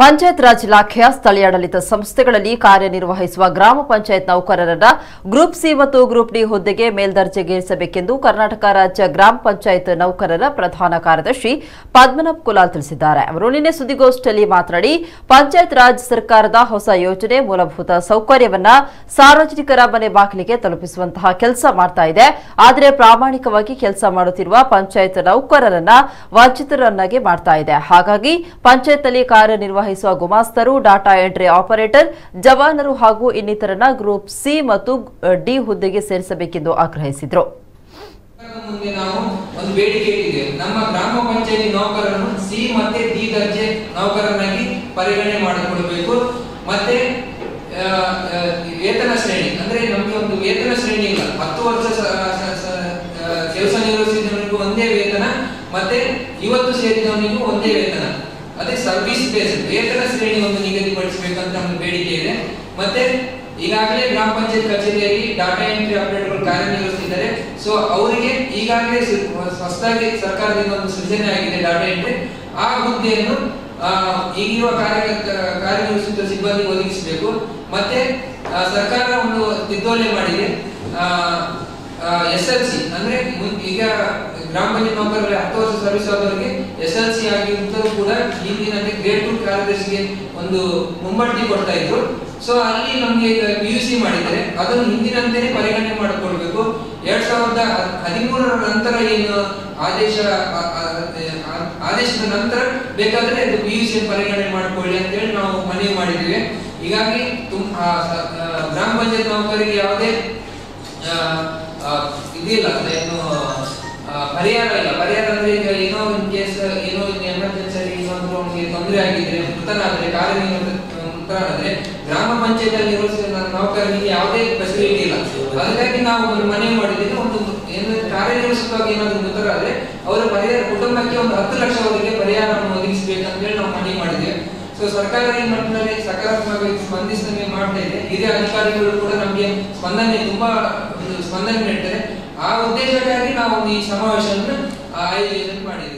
ಪಂಚಾಯತ್ ರಾಜ್ ಇಲಾಖೆಯ ಸ್ಥಳೀಯಾಡಳಿತ ಸಂಸ್ಥೆಗಳಲ್ಲಿ ಕಾರ್ಯನಿರ್ವಹಿಸುವ ಗ್ರಾಮ ಪಂಚಾಯತ್ ನೌಕರರನ್ನ ಗ್ರೂಪ್ ಸಿ ಮತ್ತು ಗ್ರೂಪ್ ಡಿ ಹುದ್ದೆಗೆ ಮೇಲ್ದರ್ಜೆಗೇರಿಸಬೇಕೆಂದು ಕರ್ನಾಟಕ ರಾಜ್ಯ ಗ್ರಾಮ ಪಂಚಾಯತ್ ನೌಕರರ ಪ್ರಧಾನ ಕಾರ್ಯದರ್ಶಿ ಪದ್ಮನಾಭ್ ಕುಲಾಲ್ ತಿಳಿಸಿದ್ದಾರೆ. ಅವರು ನಿನ್ನೆ ಸುದ್ದಿಗೋಷ್ಠಿಯಲ್ಲಿ ಮಾತನಾಡಿ, ಪಂಚಾಯತ್ ರಾಜ್ ಸರ್ಕಾರದ ಹೊಸ ಯೋಜನೆ ಮೂಲಭೂತ ಸೌಕರ್ಯವನ್ನ ಸಾರ್ವಜನಿಕರ ಮನೆ ಬಾಗಿಲಿಗೆ ತಲುಪಿಸುವಂತಹ ಕೆಲಸ ಮಾಡ್ತಾ ಇದೆ. ಆದರೆ ಪ್ರಾಮಾಣಿಕವಾಗಿ ಕೆಲಸ ಮಾಡುತ್ತಿರುವ ಪಂಚಾಯತ್ ನೌಕರರನ್ನ ವಂಚಿತರನ್ನಾಗಿ ಮಾಡ್ತಾ ಇದೆ. ಹಾಗಾಗಿ ಪಂಚಾಯತ್ನಲ್ಲಿ ಕಾರ್ಯನಿರ್ವಹಿಸುವ ಗುಮಾಸ್ತರು, ಡಾಟಾ ಎಂಟ್ರಿ ಆಪರೇಟರ್, ಜವಾನರು ಹಾಗೂ ಇನ್ನಿತರನ್ನ ಗ್ರೂಪ್ ಸಿ ಮತ್ತು ಡಿ ಹುದ್ದೆಗೆ ಸೇರಿಸಬೇಕೆಂದು ಆಗ್ರಹಿಸಿದರು. ವೇತನ ಶ್ರೇಣಿ, ಅಂದ್ರೆ ನಮಗೆ ಒಂದು ವೇತನ ಶ್ರೇಣಿ ಇಲ್ಲ. ಹತ್ತು ವರ್ಷ ಕೆಲಸ ನಿರ್ವಹಿಸಿದವನಿಗೂ ಒಂದೇ ವೇತನ, ಮತ್ತೆ ಇವತ್ತು ಸೇರಿದವನಿಗೂ ಒಂದೇ ವೇತನ. ಅದೇ ಸರ್ವಿಸ್ ಬೇಸ್ ವೇತನ ಶ್ರೇಣಿ ಒಂದು ನಿಗದಿಪಡಿಸಬೇಕಂತ ಒಂದು ಬೇಡಿಕೆ ಇದೆ. ಮತ್ತೆ ಈಗಾಗಲೇ ಗ್ರಾಮ ಪಂಚಾಯತ್ ಕಚೇರಿಯಲ್ಲಿ ಡಾಟಾ ಎಂಟ್ರಿ ಆಪರೇಟರ್ಗಳು ಕಾರ್ಯನಿರ್ವಹಿಸಿದ್ದಾರೆ ಸೊ ಅವರಿಗೆ ಈಗಾಗಲೇ ಹೊಸದಾಗಿ ಸರ್ಕಾರದಿಂದ ಒಂದು ಸೃಜನೆ ಆಗಿದೆ ಡಾಟಾ ಎಂಟ್ರಿ ಆ ಹುದ್ದೆಯನ್ನು ಈಗಿರುವ ಕಾರ್ಯ ಕಾರ್ಯನಿರ್ವಹಿಸುತ್ತಿರುವ ಸಿಬ್ಬಂದಿ ಒದಗಿಸಬೇಕು. ಮತ್ತೆ ಸರ್ಕಾರ ಒಂದು ತಿದ್ದುಪಡಿ ಮಾಡಿದೆ. ಎಸ್ ಎಲ್ ಸಿ, ಅಂದ್ರೆ ಈಗ ಗ್ರಾಮ ಪಂಚಾಯತ್ ನೌಕರರ ಹತ್ತು ವರ್ಷ ಸರ್ವಿಸ್ ಆದವರಿಗೆ ಎಸ್ ಎಲ್ ಸಿ ಕೂಡ ಗ್ರೇಟ್ ಟು ಕಾರ್ಯದರ್ಶಿಗೆ ಒಂದು ಮುಂಬಡ್ತಿ ಕೊಡ್ತಾ ಇದ್ರು. ಸೊ ಅಲ್ಲಿ ನಮ್ಗೆ ಪಿ ಯು ಸಿ ಮಾಡಿದರೆ ಅದನ್ನು ಹಿಂದಿನಂತೆಯೇ ಪರಿಗಣನೆ ಮಾಡಿಕೊಳ್ಬೇಕು ಎರಡ್ ಸಾವಿರದ ಹದಿಮೂರರ ನಂತರ ಏನು ಆದೇಶ ಆದೇಶದ ನಂತರ ಬೇಕಾದ್ರೆ ಅದು ಪಿ ಯು ಸಿ ಪರಿಗಣನೆ ಮಾಡಿಕೊಳ್ಳಿ ಅಂತೇಳಿ ನಾವು ಮನವಿ ಮಾಡಿದ್ದೇವೆ. ಹೀಗಾಗಿ ಗ್ರಾಮ ಪಂಚಾಯತ್ ನೌಕರಿಗೆ ಯಾವುದೇ ಇದಿಲ್ಲ ಏನು ಪರಿಹಾರ ಇಲ್ಲ. ಪರಿಹಾರ ಅಂದ್ರೆ ಈಗ ಏನೋ ಒಂದು ಕೇಸ್ ಏನೋ ಒಂದು ಎಮರ್ಜೆನ್ಸಿ ಏನಾದ್ರು ಅವನಿಗೆ ತೊಂದರೆ ಆಗಿದ್ರೆ ಮೃತನಾದ್ರೆ ಕಾರ್ಯನಿರ್ವಹಿಸಿದ್ರೆ ಗ್ರಾಮ ಪಂಚಾಯತ್ ನಿರ್ವಹಿಸಿದ ನೌಕರರಿಗೆ ಯಾವುದೇ ಫೆಸಿಲಿಟಿ ಇಲ್ಲ. ಅದಕ್ಕಾಗಿ ನಾವು ಒಂದು ಮನೆ ಮಾಡಿದ್ರೆ ಒಂದು ಏನು ಕಾರ್ಯನಿರ್ವಹಿಸುವಾಗ ಏನಾದ್ರು ಮೃತರಾದ್ರೆ, ಅವರ ಪರಿಹಾರ, ಕುಟುಂಬಕ್ಕೆ ಒಂದು ಹತ್ತು ಲಕ್ಷವರೆಗೆ ಪರಿಹಾರವನ್ನು ಒದಗಿಸಬೇಕಂತೇಳಿ ನಾವು ಮನೆ ಮಾಡಿದ್ದೇವೆ. ಸೊ ಸರ್ಕಾರ ಈ ಮಟ್ಟದಲ್ಲಿ ಸಕಾರಾತ್ಮಕವಾಗಿ ಸ್ಪಂದಿಸಿದಂಗೆ ಮಾಡ್ತಾ ಇದೆ. ಹಿರಿಯ ಅಧಿಕಾರಿಗಳು ಕೂಡ ನಮಗೆ ಸ್ಪಂದನೆ ತುಂಬಾ, ಸ್ಪಂದನೆ ನೀಡ್ತಾರೆ. ಆ ಉದ್ದೇಶಕ್ಕಾಗಿ ನಾವು ಈ ಸಮಾವೇಶವನ್ನು ಆಯೋಜನೆ ಮಾಡಿದ್ದೇವೆ.